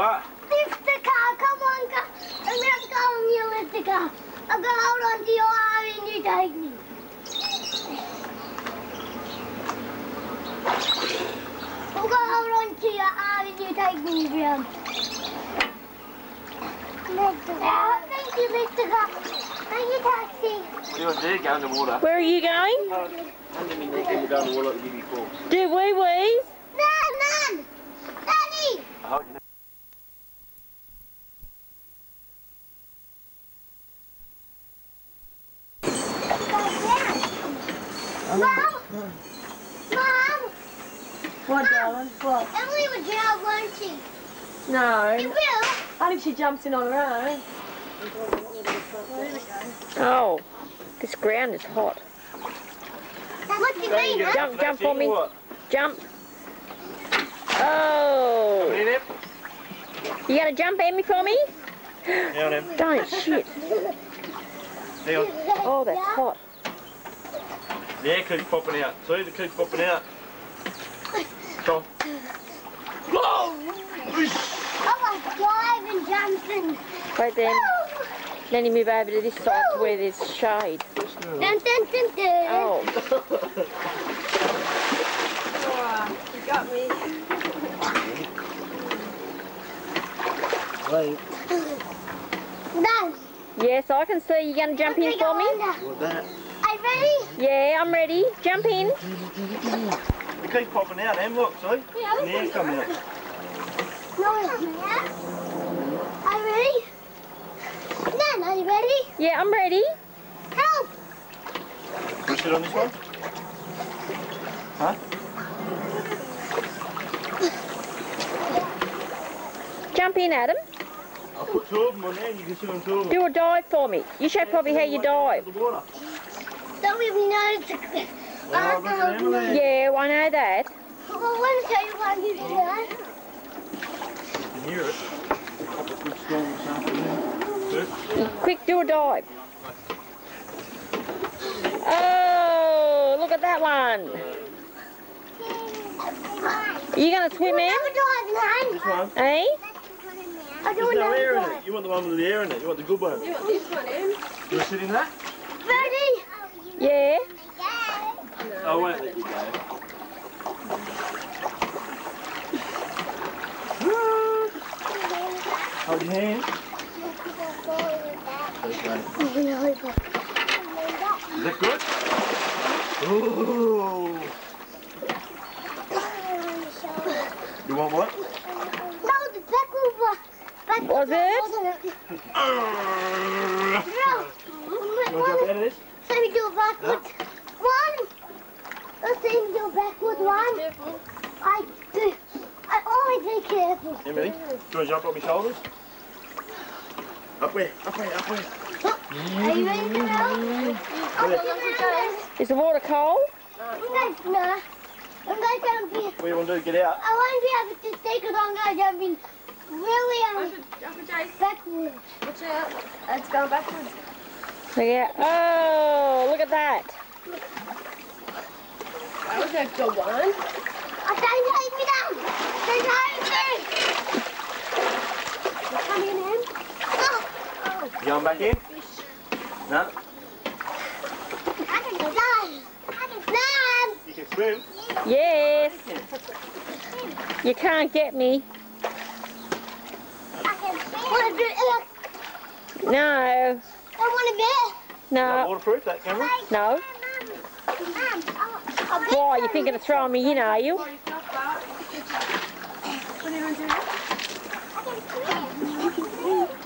What? Lift the car, come on, car. I'm not going you lift the car. I'll go hold on to your arm and you take me. I'll go hold on to your arm and you take me around. Lift the car. Uh-huh. Thank you, lift the car. Thank you, taxi. You want to go in the water? Where are you going? Under me neck and we'll go in the water and give you a call. Do wee Mom! Mom! Mom! What, darling? What? Emily would drown, won't she? No. She will. Only if she jumps in on her own. Oh. oh, this ground is hot. What do you mean, huh? Jump, jump for me. What? Jump. Oh. in, You gonna jump, Amy, for me? Hang on, Em. Don't shit. Oh, that's hot. Yeah, keep popping out. See, the keep popping out. Come. Oh my God, and jumping. Wait then. Then you move over to this side to where there's shade. Dun, dun, dun, dun. Oh. You got me. Wait. Done. Yes, I can see you're gonna jump in for me. What that? Ready? Yeah, I'm ready. Jump in. The keep popping out, Em. Look, see? Yeah, And the air's coming out. No, it's not. Are you ready? Nan, are you ready? Yeah, I'm ready. Help! You sit on this one? Huh? Jump in, Adam. I'll put two of them on there and you can sit on two of them. Do a dive for me. You show probably how you dive. The water. Don't even know it's a... Look at Emily. Yeah, I know that. Well, let me tell you why you do that. You can hear it. Couple of good storms this afternoon. Quick, do a dive. Oh, look at that one. Are you going to swim in? Never dive, This one. Eh? I There's don't no air in it. You want the one with the air in it. You want the good one. You want this one, Em? You want to sit in that? Yeah. I won't let you go. Hold your hand. Okay. Is that good? Ooh. You want what? No, the back over. Back Was it? wasn't it? You No. want to jump out of this? Let me do it backwards. One. Let's see me do it backwards. One. Careful. I do. I always be careful. Emily, do you want to jump on my shoulders? Up where? Up where? Up where? Are you ready to go? I'll Where? put you down Is the water cold? there. I'm going no. I'm going to jump here. What do you want to do? Get out? I won't be able to stay because I'm going to jump in really um, Jump it, jump it, Jace. backwards. Watch out. It's going backwards. Look at Oh, look at that. That was a good one. I can't take me down. There's no Come in, Em. Oh, You going back in? No? I can die. I can die. You can swim. Yes. You can't get me. I can Want to do it? No. I want a bit. Is that No. waterproof, that camera? No. Why? You thinking of throwing me in, are you? Blow yourself up. What do you want to do?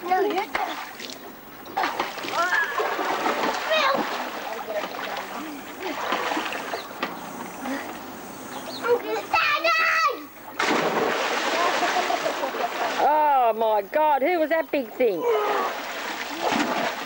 No, you're Oh my God! Who was that big thing?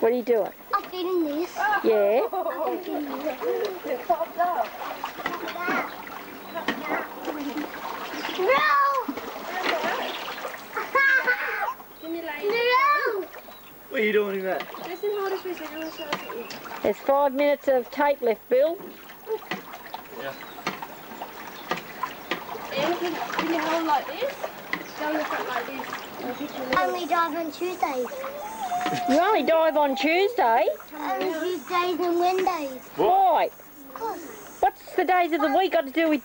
What are you doing? I'm feeding this. Yeah. It popped up. No! Can you lay No! What are you doing that? Listen harder for a second. I'm going to show you. There's five minutes of tape left, Bill. And can, can you hold like this? Go look at like this. And pick your little- Only drive on Tuesdays. You only dive on Tuesday. Only Tuesdays and Wednesdays. Why? What's the days of the week got to do with